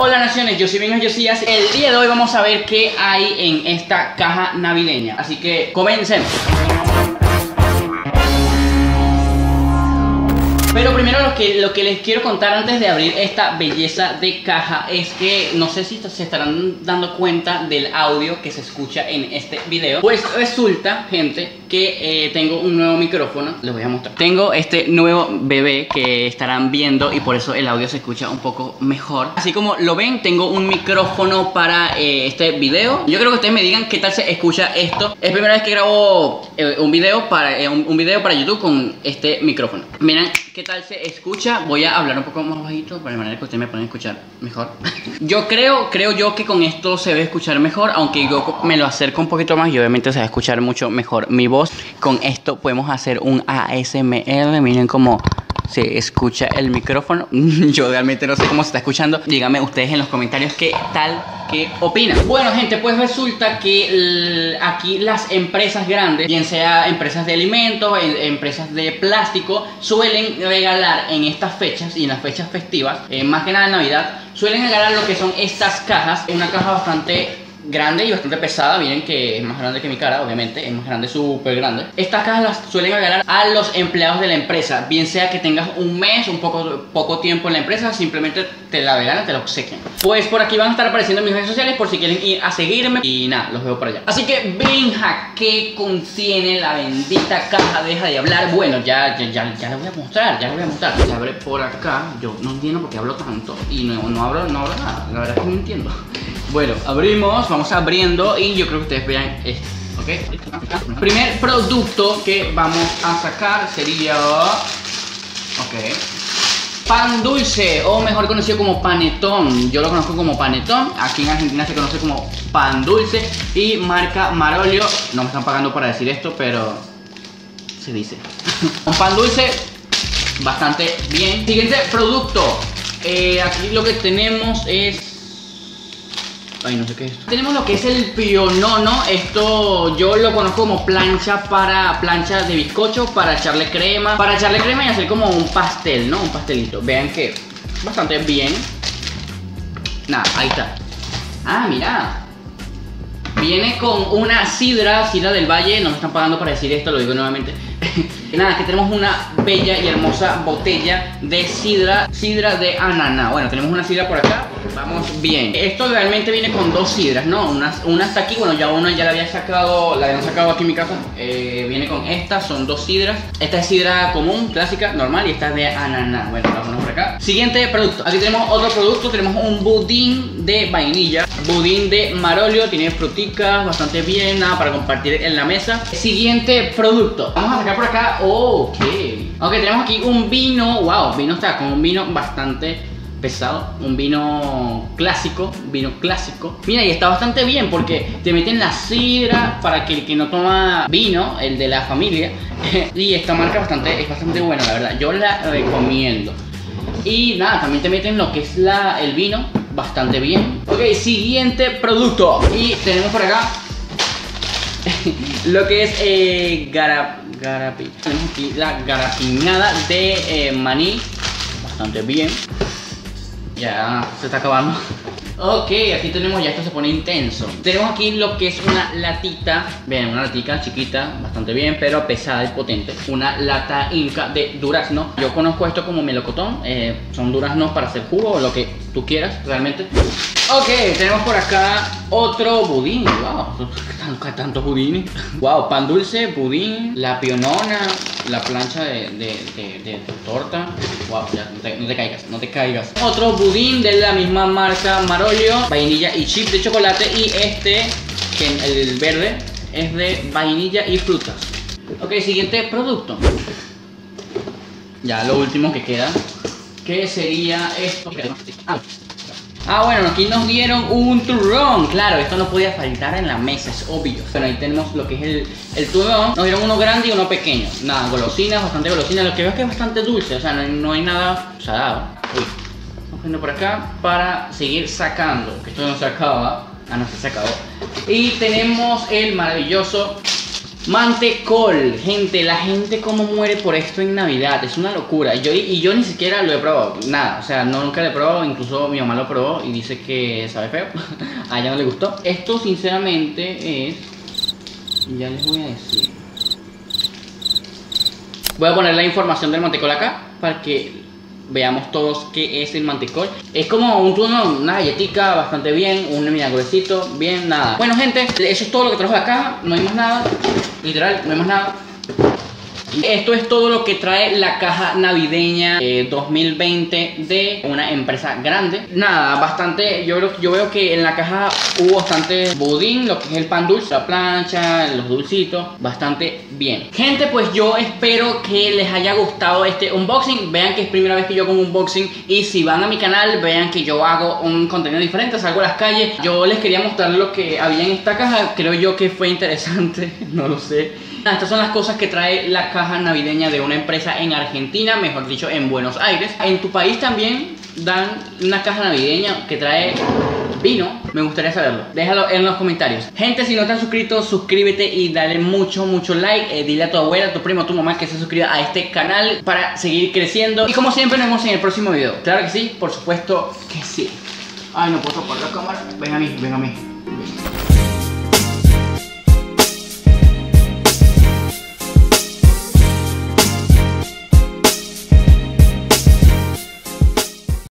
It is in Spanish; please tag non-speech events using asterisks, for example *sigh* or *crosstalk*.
Hola naciones, yo soy Benjo Josías. El día de hoy vamos a ver qué hay en esta caja navideña. Así que comencemos. Pero primero lo que, lo que les quiero contar antes de abrir esta belleza de caja es que no sé si se estarán dando cuenta del audio que se escucha en este video. Pues resulta, gente, que eh, tengo un nuevo micrófono. Les voy a mostrar. Tengo este nuevo bebé que estarán viendo y por eso el audio se escucha un poco mejor. Así como lo ven, tengo un micrófono para eh, este video. Yo creo que ustedes me digan qué tal se escucha esto. Es primera vez que grabo eh, un video para un, un video para YouTube con este micrófono. Miren qué tal se escucha. Voy a hablar un poco más bajito para de manera que ustedes me puedan escuchar mejor. *laughs* yo creo, creo yo que con esto se debe escuchar mejor, aunque yo me lo acerco un poquito más y obviamente se va a escuchar mucho mejor mi voz. Con esto podemos hacer un ASMR. Miren cómo se escucha el micrófono. *laughs* Yo realmente no sé cómo se está escuchando. Díganme ustedes en los comentarios qué tal, qué opinan. Bueno, gente, pues resulta que aquí las empresas grandes, bien sea empresas de alimentos, empresas de plástico, suelen regalar en estas fechas y en las fechas festivas, eh, más que nada en Navidad, suelen regalar lo que son estas cajas. Una caja bastante grande y bastante pesada. Miren que es más grande que mi cara, obviamente. Es más grande, súper grande. Estas cajas las suelen regalar a los empleados de la empresa. Bien sea que tengas un mes, un poco, poco tiempo en la empresa, simplemente te la regalan, te la obsequian. Pues por aquí van a estar apareciendo mis redes sociales por si quieren ir a seguirme. Y nada, los veo por allá. Así que, Benja, ¿qué contiene la bendita caja? Deja de hablar. Bueno, ya, ya, ya, ya voy a mostrar, ya les voy a mostrar. Se abre por acá. Yo no entiendo por qué hablo tanto. Y no, no, hablo, no hablo nada. La verdad es que no entiendo. Bueno, abrimos, vamos abriendo y yo creo que ustedes vean esto, ¿ok? Primer producto que vamos a sacar sería... Ok. Pan dulce, o mejor conocido como panetón. Yo lo conozco como panetón. Aquí en Argentina se conoce como pan dulce. Y marca Marolio. No me están pagando para decir esto, pero se dice. *laughs* Un pan dulce bastante bien. Siguiente producto. Eh, aquí lo que tenemos es Ay, no sé qué es. Tenemos lo que es el pionono. Esto yo lo conozco como plancha para plancha de bizcocho para echarle crema. Para echarle crema y hacer como un pastel, ¿no? Un pastelito. Vean que bastante bien. Nada, ahí está. Ah, mira. Viene con una sidra, sidra del valle. No me están pagando para decir esto, lo digo nuevamente. *laughs* Nada, que tenemos una bella y hermosa botella de sidra, sidra de ananá. Bueno, tenemos una sidra por acá Vamos bien. Esto realmente viene con dos sidras, ¿no? Una, una está aquí, bueno, ya una ya la había sacado, la habían sacado aquí en mi casa. Eh, viene con esta, son dos sidras. Esta es sidra común, clásica, normal, y esta es de ananá. Bueno, la por acá. Siguiente producto. Aquí tenemos otro producto, tenemos un budín de vainilla. Budín de marolio, tiene fruticas, bastante bien, nada para compartir en la mesa. Siguiente producto. Vamos a sacar por acá, ok. Ok, tenemos aquí un vino, wow, vino está con un vino bastante pesado, un vino clásico, vino clásico. Mira, y está bastante bien porque te meten la sidra para que el que no toma vino, el de la familia, *laughs* y esta marca es bastante buena, la verdad. Yo la recomiendo. Y nada, también te meten lo que es la, el vino, bastante bien. Ok, siguiente producto. Y tenemos por acá *laughs* lo que es eh, garapi. Tenemos aquí la garapiñada de eh, maní, bastante bien. Ya se está acabando. Ok, aquí tenemos, ya esto se pone intenso. Tenemos aquí lo que es una latita. Ven, una latita chiquita, bastante bien Pero pesada y potente. Una lata inca de durazno. Yo conozco esto como melocotón. Eh, Son duraznos para hacer jugo o lo que tú quieras realmente Ok, tenemos por acá otro budín Wow, tantos budines Wow, pan dulce, budín La pionona la plancha de, de, torta. Wow, ya, no te, caigas, no te caigas. Otro budín de la misma marca Marolio, vainilla y chip de chocolate. Y este, que el verde, es de vainilla y frutas. Ok, siguiente producto. Ya, lo último que queda. Que sería esto. Ah, bueno, aquí nos dieron un turrón. Claro, esto no podía faltar en la mesa, es obvio. Bueno, ahí tenemos lo que es el, el turrón. Nos dieron uno grande y uno pequeño. Nada, golosinas, bastante golosinas. Lo que veo es que es bastante dulce, o sea, no hay, nada salado. Uy, vamos viendo por acá para seguir sacando. Que esto no se acaba. Ah, no, se acabó. Y tenemos el maravilloso Mantecol, gente, la gente como muere por esto en Navidad, es una locura. Yo, y yo ni siquiera lo he probado, nada, o sea, no, nunca lo he probado, incluso mi mamá lo probó y dice que sabe feo, *laughs* a ella no le gustó. Esto sinceramente es, ya les voy a decir. Voy a poner la información del mantecol acá para que veamos todos qué es el mantecol. Es como un turno, una galletita bastante bien, un vinagrecito, bien, nada. Bueno, gente, eso es todo lo que trajo caja. No hay más nada. Literal, no hay más nada. Esto es todo lo que trae la caja navideña 2020 eh, de una empresa grande. Nada, bastante, yo, yo veo que en la caja hubo bastante budín, lo que es el pan dulce, la plancha, los dulcitos, bastante bien. Gente, pues yo espero que les haya gustado este unboxing. Vean que es primera vez que yo hago un unboxing y si van a mi canal, vean que yo hago un contenido diferente, salgo a las calles. Yo les quería mostrar lo que había en esta caja, creo yo que fue interesante, *laughs* no lo sé. Estas son las cosas que trae la caja navideña de una empresa en Argentina, mejor dicho en Buenos Aires. En tu país también dan una caja navideña que trae vino, me gustaría saberlo. Déjalo en los comentarios. Gente, si no te has suscrito, suscríbete y dale mucho, mucho like. Eh, dile a tu abuela, a tu primo, a tu mamá que se suscriba a este canal para seguir creciendo. Y como siempre, nos vemos en el próximo video. Claro que sí, por supuesto que sí. Ay, no puedo poner la cámara. Ven a mí, ven a mí.